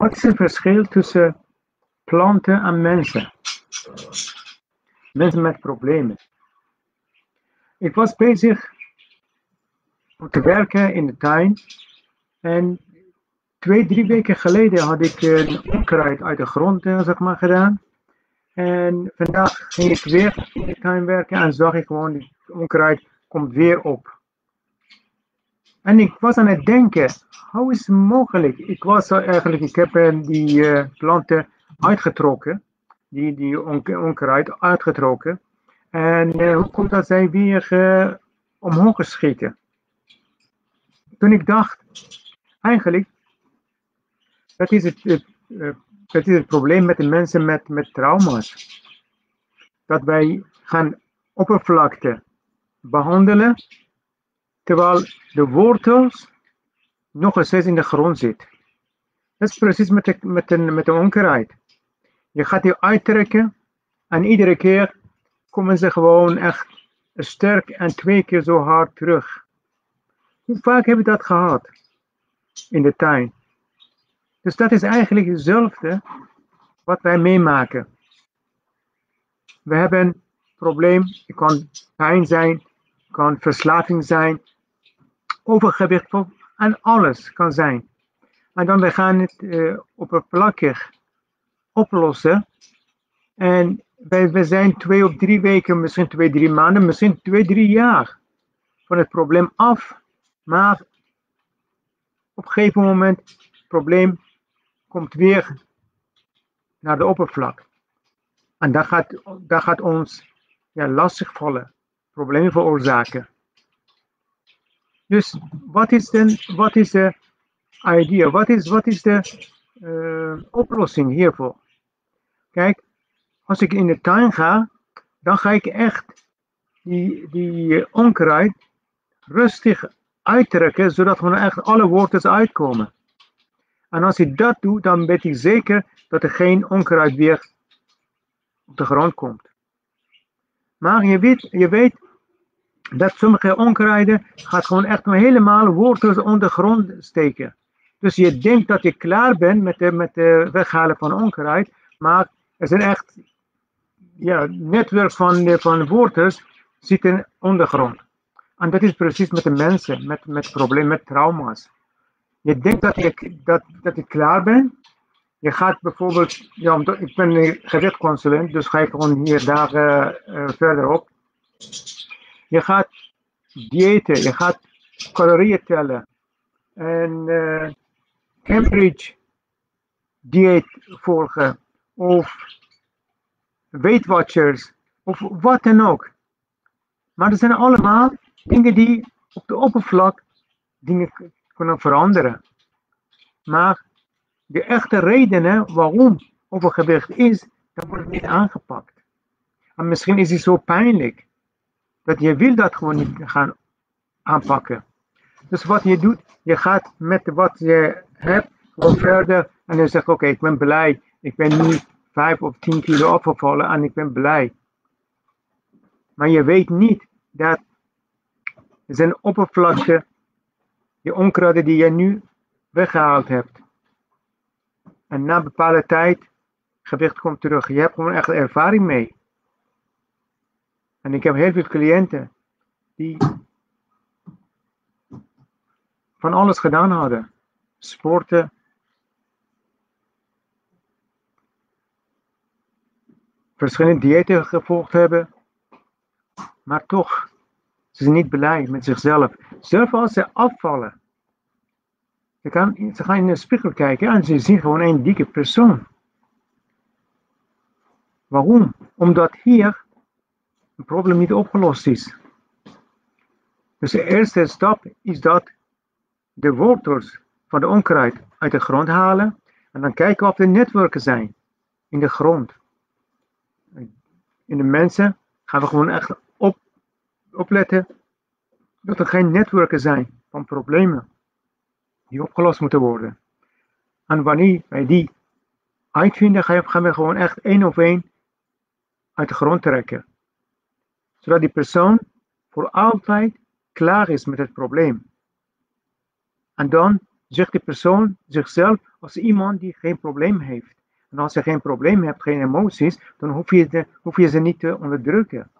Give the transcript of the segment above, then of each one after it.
Wat is het verschil tussen planten en mensen? Mensen met problemen. Ik was bezig om te werken in de tuin. En twee, drie weken geleden had ik een onkruid uit de grond eh, zeg maar, gedaan. En vandaag ging ik weer in de tuin werken en zag ik gewoon, die onkruid komt weer op. En ik was aan het denken, hoe is het mogelijk? Ik was eigenlijk, ik heb eh, die uh, planten uitgetrokken, die, die onkruid uitgetrokken. En uh, hoe komt dat zij weer omhoog geschieten? Toen ik dacht, eigenlijk, dat is het, het dat is het probleem met de mensen met, met trauma's. Dat wij gaan oppervlakte behandelen, terwijl de wortels nog steeds in de grond zit. Dat is precies met de, met met de. Je gaat die uittrekken en iedere keer komen ze gewoon echt sterk en twee keer zo hard terug. Hoe vaak heb je dat gehad in de tuin? Dus dat is eigenlijk hetzelfde wat wij meemaken. We hebben een probleem, het kan pijn zijn, het kan verslaving zijn, overgewicht en alles kan zijn. En dan we gaan het uh, oppervlakkig oplossen. En wij, we zijn twee of drie weken, misschien twee, drie maanden, misschien twee, drie jaar van het probleem af. Maar op een gegeven moment, het probleem komt weer naar de oppervlak. En dat gaat, dat gaat ons ja, lastigvallen, problemen veroorzaken. Dus wat is, dan, wat is de idee? Wat is, wat is de uh, oplossing hiervoor? Kijk, als ik in de tuin ga, dan ga ik echt die, die onkruid rustig uittrekken, zodat gewoon echt alle wortels uitkomen. En als je dat doet, dan weet je zeker dat er geen onkruid weer op de grond komt. Maar je weet, je weet dat sommige onkruiden gaat gewoon echt helemaal wortels onder de grond steken. Dus je denkt dat je klaar bent met het met weghalen van onkruid, maar er zijn echt ja, netwerk van, van wortels zitten ondergrond. En dat is precies met de mensen, met, met problemen, met trauma's. Je denkt dat je, dat, dat je klaar bent. Je gaat bijvoorbeeld, ja, ik ben een gewichtconsulent, dus ga ik gewoon hier daar uh, verder op. Je gaat diëten, je gaat calorieën tellen. En uh, Cambridge dieet volgen. Of Weight Watchers. Of wat dan ook. Maar er zijn allemaal dingen die op de oppervlak dingen kunnen veranderen. Maar de echte redenen waarom overgewicht is, dat wordt niet aangepakt. En misschien is het zo pijnlijk dat je wil dat gewoon niet gaan aanpakken. Dus wat je doet, je gaat met wat je hebt gewoon verder en je zegt oké, ik ben blij, ik ben nu 5 of 10 kilo opgevallen en ik ben blij. Maar je weet niet dat zijn oppervlakte die onkruiden die je nu weggehaald hebt. En na een bepaalde tijd, gewicht komt terug. Je hebt gewoon echt ervaring mee. En ik heb heel veel cliënten die van alles gedaan hadden. Sporten. Verschillende diëten gevolgd hebben. Maar toch ze zijn niet blij met zichzelf. Zelfs als ze afvallen. Ze gaan, ze gaan in de spiegel kijken en ze zien gewoon een dikke persoon. Waarom? Omdat hier een probleem niet opgelost is. Dus de eerste stap is dat de wortels van de onkruid uit de grond halen en dan kijken of er netwerken zijn in de grond. In de mensen gaan we gewoon echt opletten dat er geen netwerken zijn van problemen die opgelost moeten worden. En wanneer wij die uitvinden, gaan we gewoon echt één of één uit de grond trekken. Zodat die persoon voor altijd klaar is met het probleem. En dan zegt die persoon zichzelf als iemand die geen probleem heeft. En als je geen probleem hebt, geen emoties, dan hoef je, de, hoef je ze niet te onderdrukken.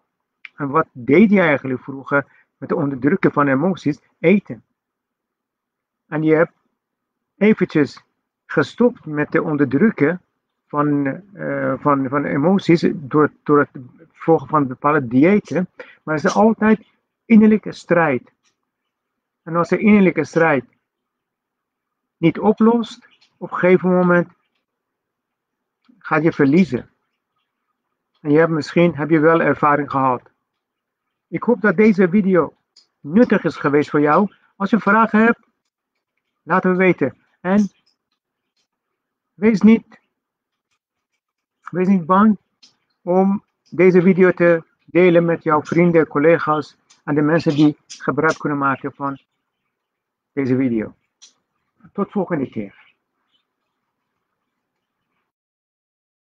En wat deed je eigenlijk vroeger met het onderdrukken van emoties? Eten. En je hebt eventjes gestopt met de onderdrukken van, uh, van, van emoties door, door het volgen van bepaalde diëten. Maar er is altijd innerlijke strijd. En als de innerlijke strijd niet oplost, op een gegeven moment ga je verliezen. En je hebt misschien heb je wel ervaring gehad. Ik hoop dat deze video nuttig is geweest voor jou. Als je vragen hebt, laat me weten. En wees niet, wees niet bang om deze video te delen met jouw vrienden, collega's en de mensen die gebruik kunnen maken van deze video. Tot volgende keer.